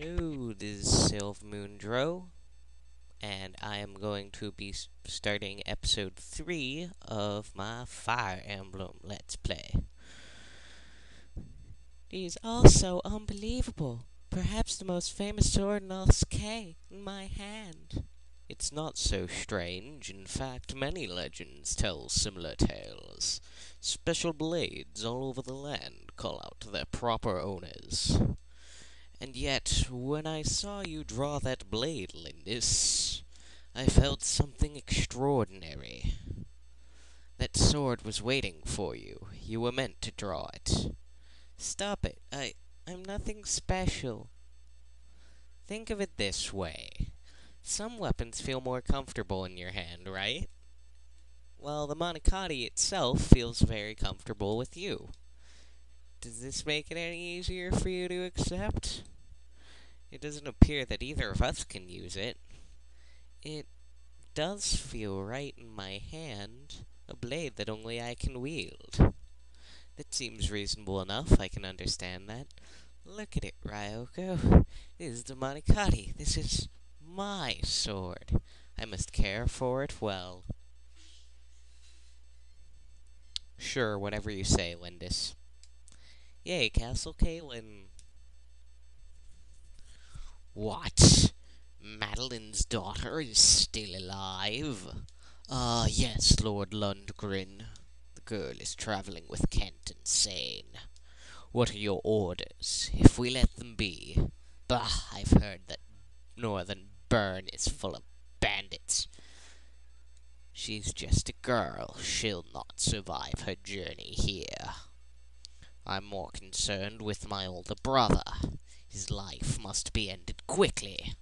Hello, this is Silver Moon Dro, and I am going to be starting episode 3 of my Fire Emblem Let's Play. Is also unbelievable. Perhaps the most famous sword in all in my hand. It's not so strange. In fact, many legends tell similar tales. Special blades all over the land call out to their proper owners. And yet, when I saw you draw that blade, Lyndis, I felt something extraordinary. That sword was waiting for you. You were meant to draw it. Stop it. I I'm nothing special. Think of it this way. Some weapons feel more comfortable in your hand, right? Well, the Mani Katti itself feels very comfortable with you. Does this make it any easier for you to accept? It doesn't appear that either of us can use it. It does feel right in my hand, a blade that only I can wield. That seems reasonable enough, I can understand that. Look at it, Ryoko. This is the Mani Katti. This is my sword. I must care for it well. Sure, whatever you say, Lyndis. Yay, Castle Caelin. What? Madelyn's daughter is still alive? Ah, yes, Lord Lundgren. The girl is traveling with Kent and Sain. What are your orders? If we let them be. Bah, I've heard that Northern Bern is full of bandits. She's just a girl. She'll not survive her journey here. I'm more concerned with my older brother. His life must be ended quickly.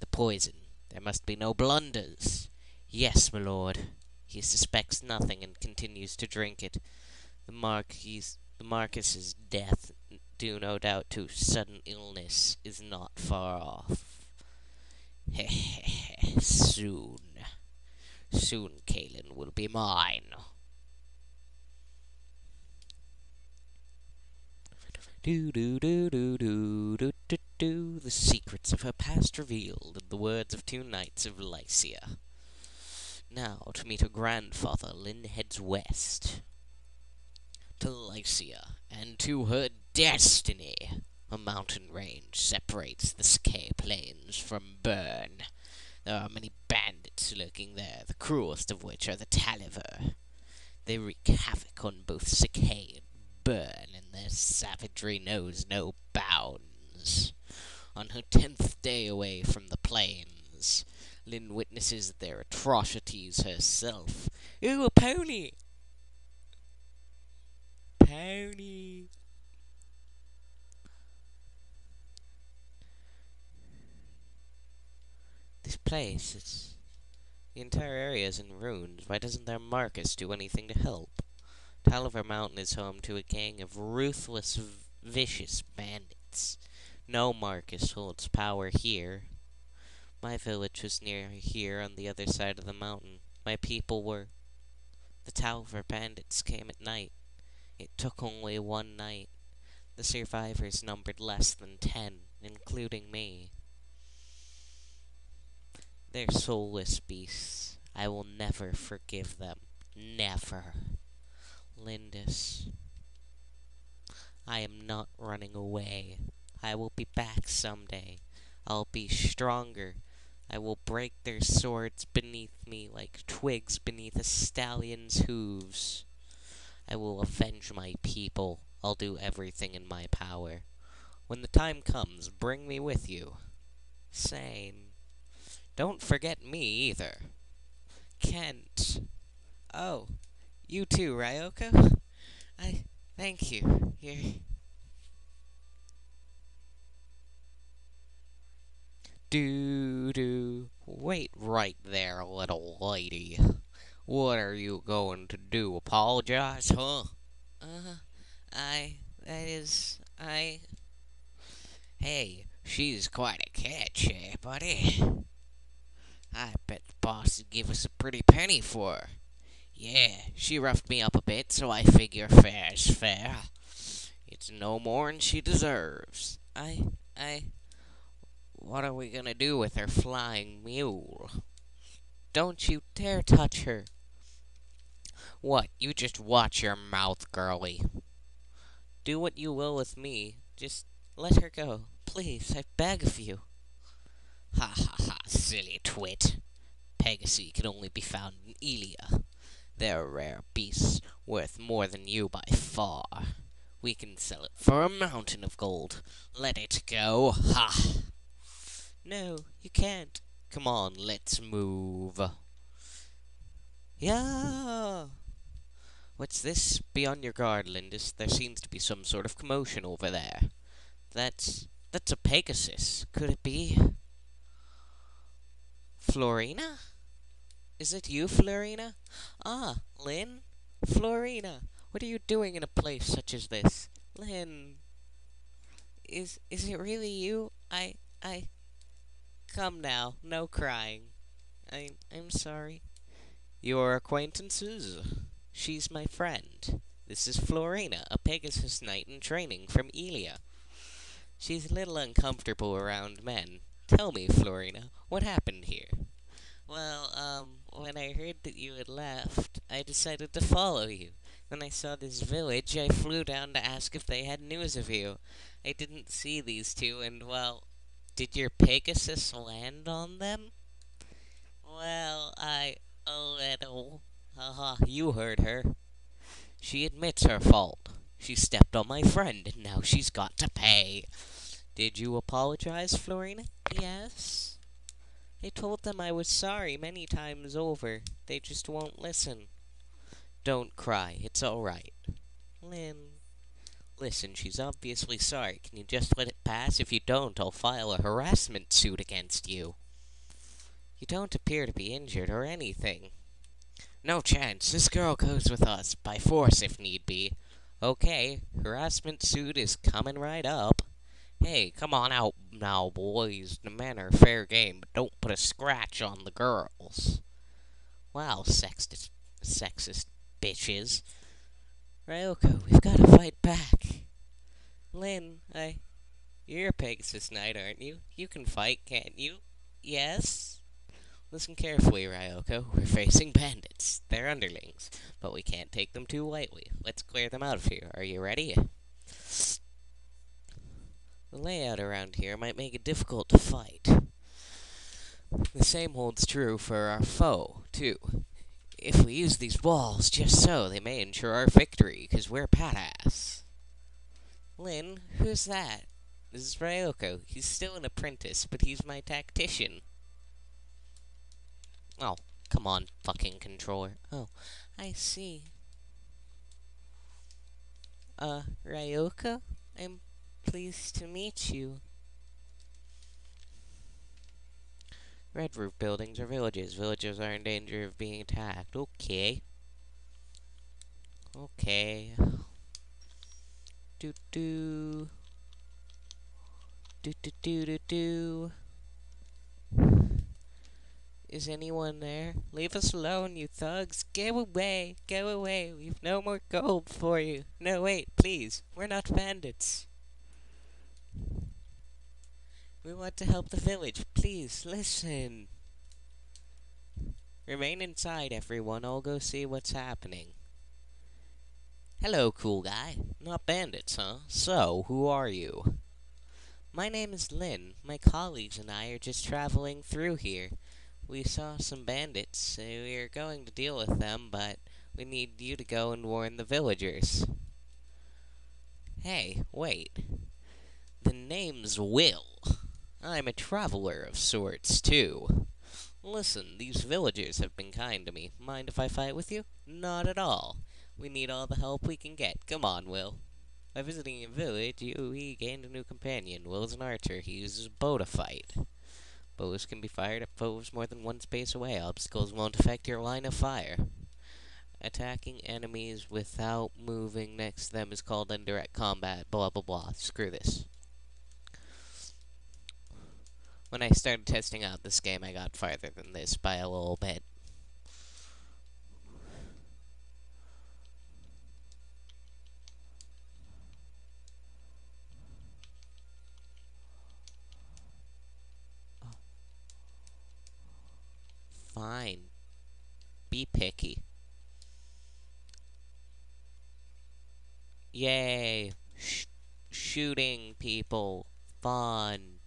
The poison. There must be no blunders. Yes, my lord. He suspects nothing and continues to drink it. The Marquis, the Marquess's death, due no doubt to sudden illness, is not far off. Soon. Soon Caelin will be mine. Do do do do do do do do. The secrets of her past revealed in the words of two knights of Lycia. Now, to meet her grandfather, Lyn heads west to Lycia and to her destiny. A mountain range separates the Sky Plains from Bern. There are many bandits lurking there, the cruelest of which are the Taliver. They wreak havoc on both Sacae and Bern, their savagery knows no bounds. On her tenth day away from the plains, Lyn witnesses their atrocities herself. Ooh, a pony! Pony! This place, it's. The entire area is in ruins. Why doesn't their Marquess do anything to help? Taliver Mountain is home to a gang of ruthless, vicious bandits. No Marquess holds power here. My village was near here on the other side of the mountain. My people were. The Taliver bandits came at night. It took only one night. The survivors numbered less than ten, including me. They're soulless beasts. I will never forgive them. Never. Lyndis. I am not running away. I will be back someday. I'll be stronger. I will break their swords beneath me like twigs beneath a stallion's hooves. I will avenge my people. I'll do everything in my power. When the time comes, bring me with you. Sain. Don't forget me either. Kent. Oh, you too, Ryoko? I thank you. You're do do. Wait right there, little lady. What are you going to do? Apologize, huh? Uh, huh. I. That is. I. Hey, she's quite a catch, eh, buddy? I bet the boss would give us a pretty penny for her. Yeah, she roughed me up a bit, so I figure fair's fair. It's no more'n she deserves. I. I. what are we gonna do with her flying mule? Don't you dare touch her! What, you just watch your mouth, girlie. Do what you will with me. Just let her go. Please, I beg of you. Ha ha ha, silly twit. Pegasi can only be found in Ilia. They're rare beasts, worth more than you by far. We can sell it for a mountain of gold. Let it go. Ha! No, you can't. Come on, let's move. Yeah. What's this? Be on your guard, Lyndis. There seems to be some sort of commotion over there. That's that's a Pegasus. Could it be Florina? Is it you, Florina? Ah, Lyn? Florina, what are you doing in a place such as this? Lyn, is is it really you? I I Come now, no crying. I I'm sorry. Your acquaintances? She's my friend. This is Florina, a Pegasus knight in training from Ilia. She's a little uncomfortable around men. Tell me, Florina, what happened here? Well, um, when I heard that you had left, I decided to follow you. When I saw this village, I flew down to ask if they had news of you. I didn't see these two, and, well, did your Pegasus land on them? Well, I a little. Haha, you heard her. She admits her fault. She stepped on my friend, and now she's got to pay. Did you apologize, Florina? Yes. I told them I was sorry many times over. They just won't listen. Don't cry. It's all right. Lyn. Listen, she's obviously sorry. Can you just let it pass? If you don't, I'll file a harassment suit against you. You don't appear to be injured or anything. No chance. This girl goes with us, by force if need be. Okay, harassment suit is coming right up. Hey, come on out now, boys. The men are fair game, but don't put a scratch on the girls. Wow, sexist, sexist bitches. Ryoko, we've got to fight back. Lyn, I... You're a Pegasus Knight, aren't you? You can fight, can't you? Yes? Listen carefully, Ryoko. We're facing bandits. They're underlings, but we can't take them too lightly. Let's clear them out of here. Are you ready? Layout around here might make it difficult to fight. The same holds true for our foe, too. If we use these walls just so, they may ensure our victory, because we're badass. Lyn, who's that? This is Ryoko. He's still an apprentice, but he's my tactician. Oh, come on, fucking controller. Oh, I see. Uh, Ryoko? I'm pleased to meet you. Red roof buildings are villages. Villages are in danger of being attacked. Okay. Okay. Do do. Do do do do do. Is anyone there? Leave us alone, you thugs. Go away. Go away. We've no more gold for you. No, wait, please. We're not bandits. We want to help the village. Please, listen. Remain inside, everyone. I'll go see what's happening. Hello, cool guy. Not bandits, huh? So, who are you? My name is Lyn. My colleagues and I are just traveling through here. We saw some bandits, so we are going to deal with them, but we need you to go and warn the villagers. Hey, wait. The name's Will. I'm a traveler of sorts, too. Listen, these villagers have been kind to me. Mind if I fight with you? Not at all. We need all the help we can get. Come on, Will. By visiting a village, you he gained a new companion. Will's an archer. He uses a bow to fight. Bows can be fired at foes more than one space away. Obstacles won't affect your line of fire. Attacking enemies without moving next to them is called indirect combat. Blah blah blah. Screw this when I started testing out this game, I got farther than this by a little bit. Oh. Fine. Be picky. Yay. Sh shooting people. Fun.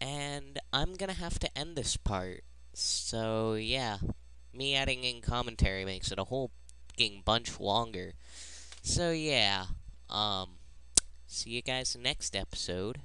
And I'm gonna have to end this part. So, yeah. Me adding in commentary makes it a whole fucking bunch longer. So, yeah. Um, see you guys next episode.